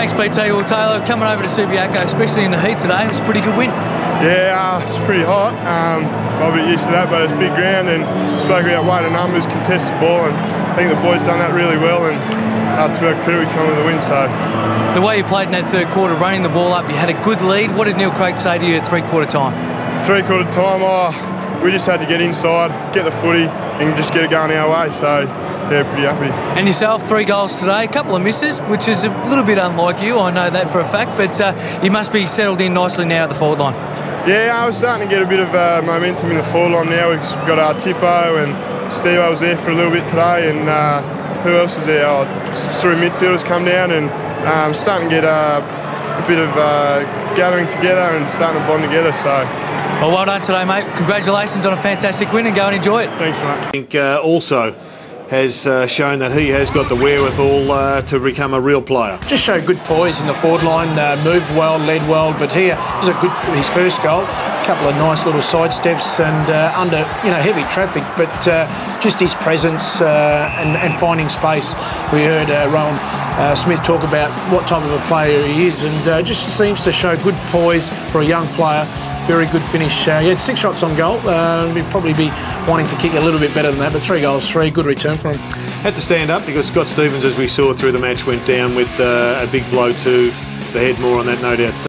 Thanks, BT. Well, Taylor, coming over to Subiaco, especially in the heat today, it was a pretty good win. Yeah, uh, it's pretty hot. Um, I'll bit used to that, but it's big ground and spoke about weight of numbers, contested the ball, and I think the boys done that really well. And uh, to our credit, we come with the win. So The way you played in that third quarter, running the ball up, you had a good lead. What did Neil Craig say to you at three quarter time? three quarter time, oh, we just had to get inside, get the footy, and just get it going our way. So yeah, pretty happy. And yourself, three goals today, a couple of misses, which is a little bit unlike you. I know that for a fact, but uh, you must be settled in nicely now at the forward line. Yeah, I was starting to get a bit of uh, momentum in the forward line now. We've got our Tippo and Steve. I was there for a little bit today, and uh, who else was there? Oh, three midfielders come down, and um, starting to get uh, bit of uh, gathering together and starting to bond together. So Well, well done today, mate. Congratulations on a fantastic win and go and enjoy it. thanks, mate. I think uh, also has uh, shown that he has got the wherewithal uh, to become a real player. just showed good poise in the forward line, uh, moved well, led well. But here was a good his first goal. A couple of nice little side steps and uh, under you know heavy traffic, but uh, just his presence uh, and, and finding space. We heard uh, Rowan uh, Smith talk about what type of a player he is, and uh, just seems to show good poise for a young player. Very good finish. Uh, he had six shots on goal. Uh, we'd probably be wanting to kick a little bit better than that, but three goals, three good return for him. Had to stand up because Scott Stevens, as we saw through the match, went down with uh, a big blow to the head. More on that, no doubt.